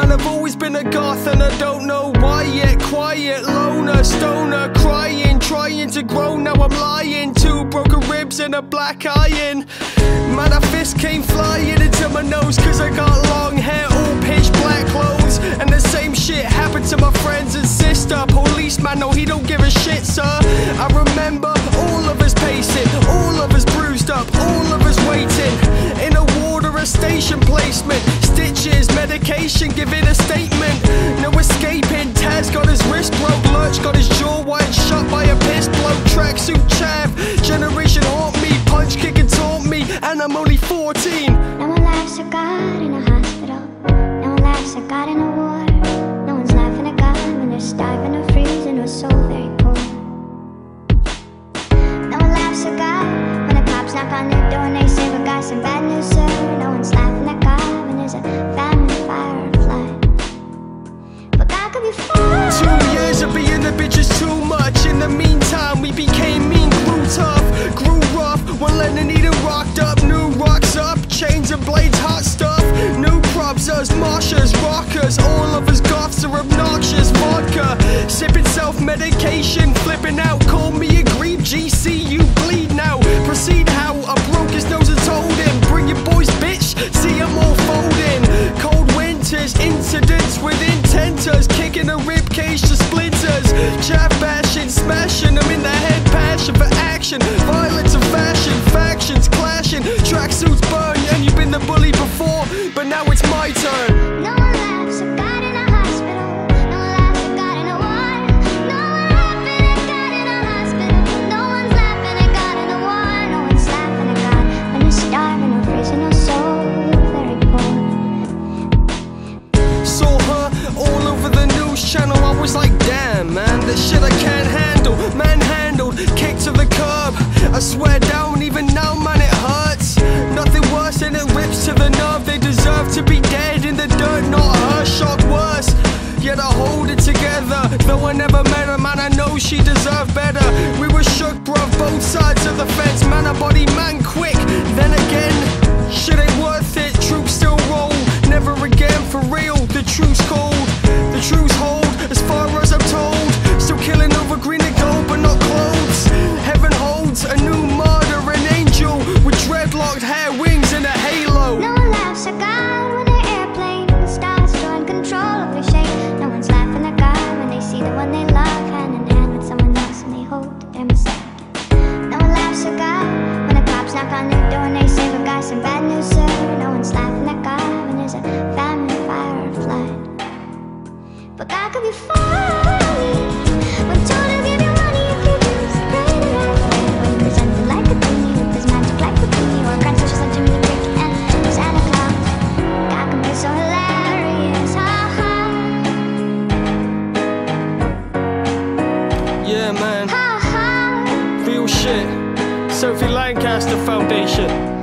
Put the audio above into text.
Man, I've always been a goth and I don't know why yet. Quiet, loner, stoner, crying, trying to grow. Now I'm lying. Two broken ribs and a black iron. Man, a fist came flying into my nose cause I got long hair, all pitch black clothes. And the same shit happened to my friends and sister. Policeman, no, he don't give a shit, sir. I remember action, give it a statement. No escaping. Taz got his wrist broke, Lurch got his jaw wide shut by a piss blow. Tracksuit chaff, generation haunt me, punch kick and taunt me, and I'm only 14. Now my life's a god in a hospital. No one laughs at god in a war. No one's laughing at God when they're starving or freezing or so very poor. No one laughs at god when the cops knock on their door and they say we got some bad news, sir. No one's laughing at God when there's a family. my turn. she deserved better. We were shook, bruv, both sides of the fence. Man, a body, man, quick. Then again, Sophie Lancaster Foundation.